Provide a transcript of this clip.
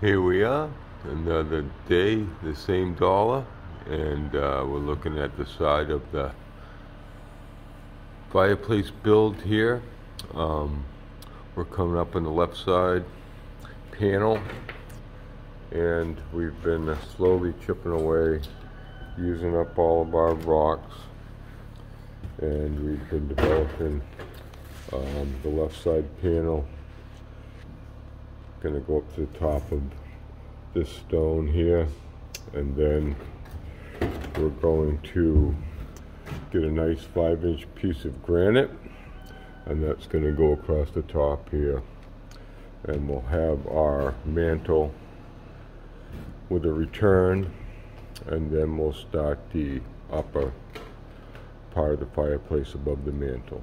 Here we are, another day, the same dollar, and uh, we're looking at the side of the fireplace build here. Um, we're coming up on the left side panel, and we've been uh, slowly chipping away, using up all of our rocks, and we've been developing um, the left side panel gonna go up to the top of this stone here and then we're going to get a nice five inch piece of granite and that's going to go across the top here and we'll have our mantle with a return and then we'll start the upper part of the fireplace above the mantle.